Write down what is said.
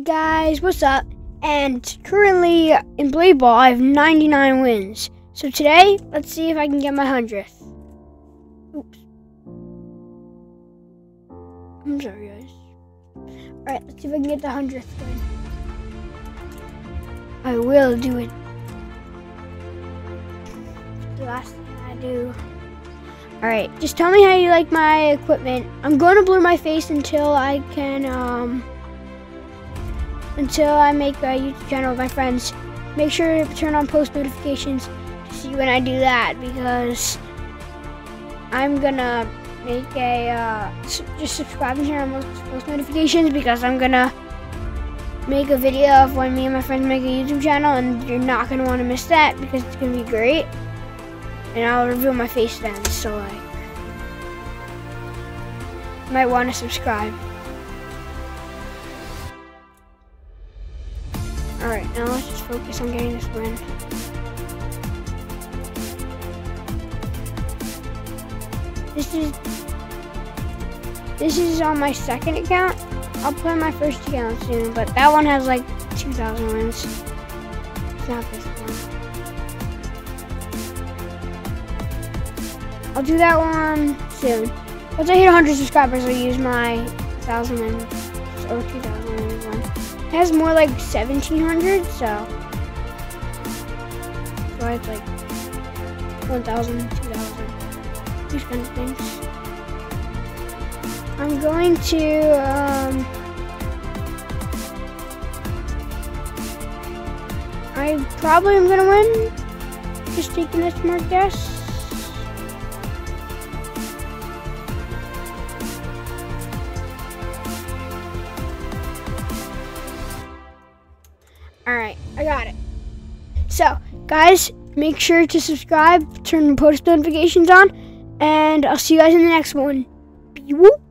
guys, what's up? And currently in Blade Ball, I have 99 wins. So today, let's see if I can get my 100th. Oops. I'm sorry, guys. Alright, let's see if I can get the 100th win. I will do it. The last thing I do. Alright, just tell me how you like my equipment. I'm going to blur my face until I can, um, until I make a YouTube channel with my friends. Make sure to turn on post notifications to see when I do that because I'm gonna make a, uh, just subscribe and turn on post notifications because I'm gonna make a video of when me and my friends make a YouTube channel and you're not gonna wanna miss that because it's gonna be great and I'll reveal my face then. So like, might want to subscribe. All right, now let's just focus on getting this win. This is this is on my second account. I'll play my first account soon, but that one has like 2,000 wins. It's not this one. I'll do that one soon. Once I hit 100 subscribers, I'll use my 1,000 and or 2,000 and one. It has more like 1,700, so so it's like 1,000, 2,000, these kind of things. I'm going to um, I probably am gonna win. Just taking a smart guess. All right, I got it. So, guys, make sure to subscribe, turn post notifications on, and I'll see you guys in the next one. Whoop.